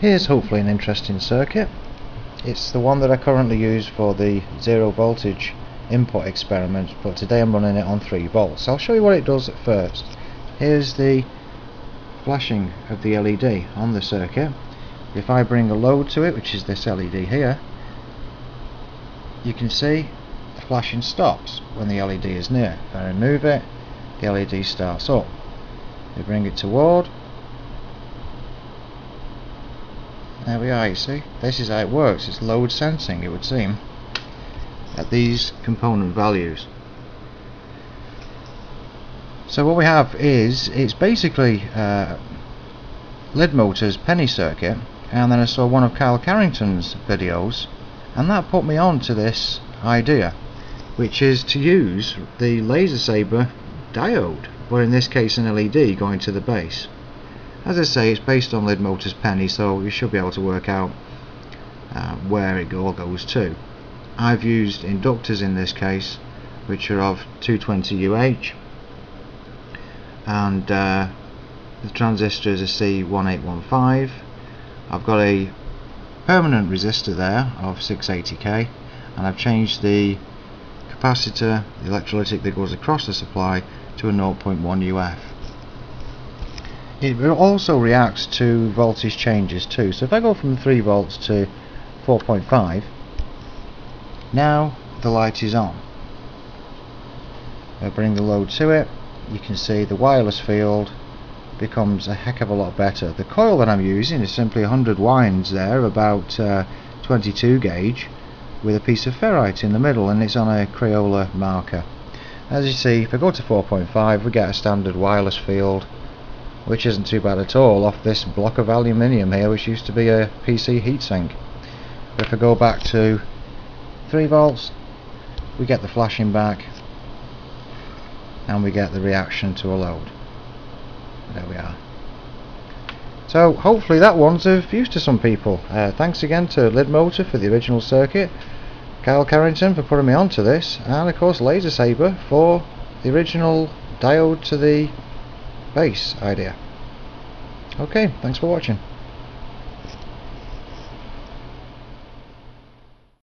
Here's hopefully an interesting circuit. It's the one that I currently use for the zero voltage input experiment but today I'm running it on 3 volts. I'll show you what it does at first. Here's the flashing of the LED on the circuit. If I bring a load to it, which is this LED here, you can see the flashing stops when the LED is near. If I remove it, the LED starts up. We bring it toward. There we are, you see. This is how it works. It's load sensing, it would seem, at these component values. So what we have is, it's basically uh, Lidmotor's penny circuit, and then I saw one of Kyle Carrington's videos, and that put me on to this idea, which is to use the laser saber diode but in this case an LED going to the base. As I say, it's based on Lidmotor's penny, so you should be able to work out uh, where it all goes to. I've used inductors in this case, which are of 220 UH, and uh, the transistor is a C1815. I've got a permanent resistor there of 680k, and I've changed the capacitor, the electrolytic that goes across the supply to a 0.1 UF. It also reacts to voltage changes too. So if I go from 3 volts to 4.5, now the light is on. I bring the load to it, you can see the wireless field becomes a heck of a lot better. The coil that I'm using is simply 100 winds there, about uh, 22 gauge, with a piece of ferrite in the middle and it's on a Crayola marker. As you see, if I go to 4.5 we get a standard wireless field which isn't too bad at all off this block of aluminium here which used to be a PC heatsink. If I go back to 3 volts we get the flashing back and we get the reaction to a load. There we are. So hopefully that one's of use to some people. Uh, thanks again to Lidmotor for the original circuit. Kyle Carrington for putting me onto this and of course Laser Saber for the original diode to the base idea. Okay, thanks for watching.